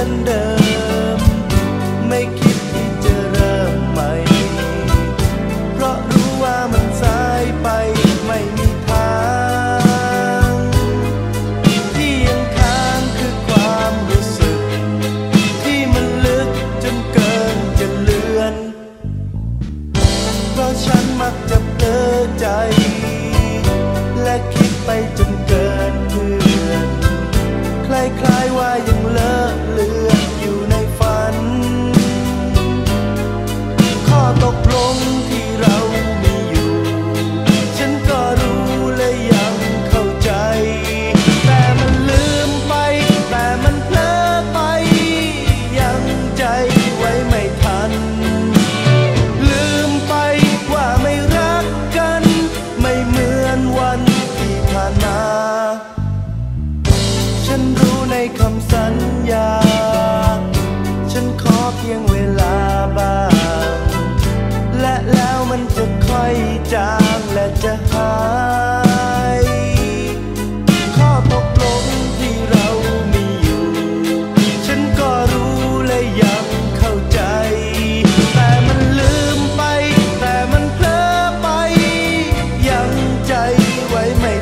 อนเดิม ไม่คิดที่จะเริ่มใหม่ เพราะรู้ว่ามันสายไปไม่มีทาง ที่ยังค้างคือความรู้สึก ที่มันลึกจนเกินจะเลือน เพราะฉันมักจะเผลอใจ และคิดไปจนเกินเพื่อนคล้ายๆว่ายังเลิก ลือ เพียงเวลาบาง และแล้วมันจะค่อยจางและจะหายข้อตกลงที่เรามีอยู่ ฉันก็รู้และยังเข้าใจ แต่มันลืมไป แต่มันเพลอไป ยังใจไว้ไม่